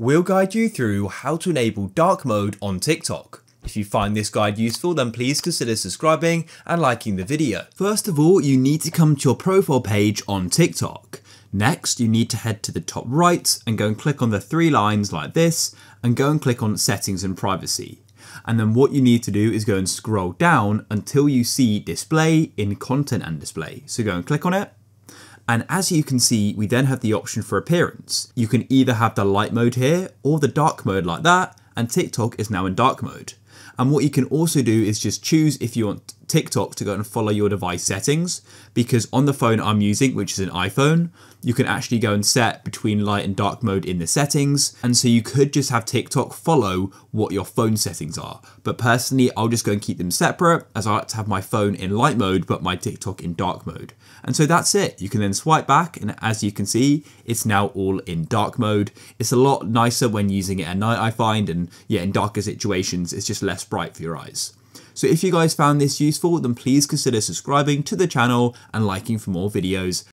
We'll guide you through how to enable dark mode on TikTok. If you find this guide useful, then please consider subscribing and liking the video. First of all, you need to come to your profile page on TikTok. Next, you need to head to the top right and go and click on the three lines like this and go and click on settings and privacy. And then what you need to do is go and scroll down until you see display in content and display. So go and click on it. And as you can see, we then have the option for appearance. You can either have the light mode here or the dark mode like that, and TikTok is now in dark mode. And what you can also do is just choose if you want TikTok to go and follow your device settings because on the phone I'm using, which is an iPhone, you can actually go and set between light and dark mode in the settings. And so you could just have TikTok follow what your phone settings are. But personally, I'll just go and keep them separate as I like to have my phone in light mode, but my TikTok in dark mode. And so that's it. You can then swipe back and as you can see, it's now all in dark mode. It's a lot nicer when using it at night, I find. And yeah, in darker situations, it's just less bright for your eyes. So if you guys found this useful, then please consider subscribing to the channel and liking for more videos.